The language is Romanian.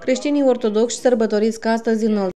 Creștinii ortodoxi sărbătoriți astăzi în